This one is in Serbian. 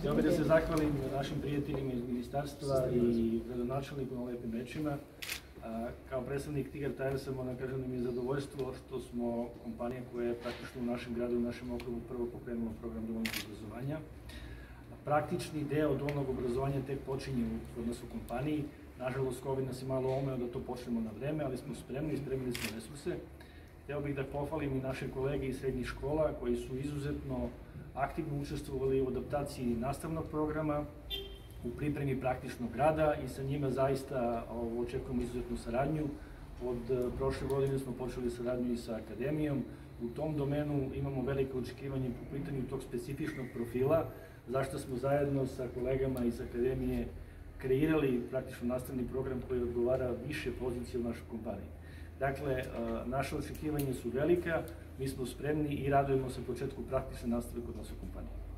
Htio bih da se zahvalim našim prijateljima iz ministarstva i gradonačelniku na lepim rečima. Kao predstavnik Tigar Tiresa moram da kažem da mi je zadovoljstvo što smo kompanija koja je praktično u našem gradu, u našem okrugu prvo pokrenula program dualnog obrazovanja. Praktični deo dualnog obrazovanja tek počinje kod nas u kompaniji. Nažalost, COVID nas je malo omeo da to počnemo na vreme, ali smo spremni, spremili smo resurse. Hteo bih da pohvalim i naše kolege iz srednjih škola koji su izuzetno aktivno učestvovali u adaptaciji nastavnog programa, u pripremi praktičnog rada i sa njima zaista očekujemo izuzetnu saradnju. Od e, prošle godine smo počeli saradnju i sa akademijom. U tom domenu imamo velike očekivanje po pitanju tog specifičnog profila, zašto smo zajedno sa kolegama iz akademije kreirali praktično nastavni program koji odgovara više pozicije u našoj kompaniji. Dakle, e, naše očekivanje su velika, mi smo spremni i radujemo se početku praktične nastave kod nas u kompaniji.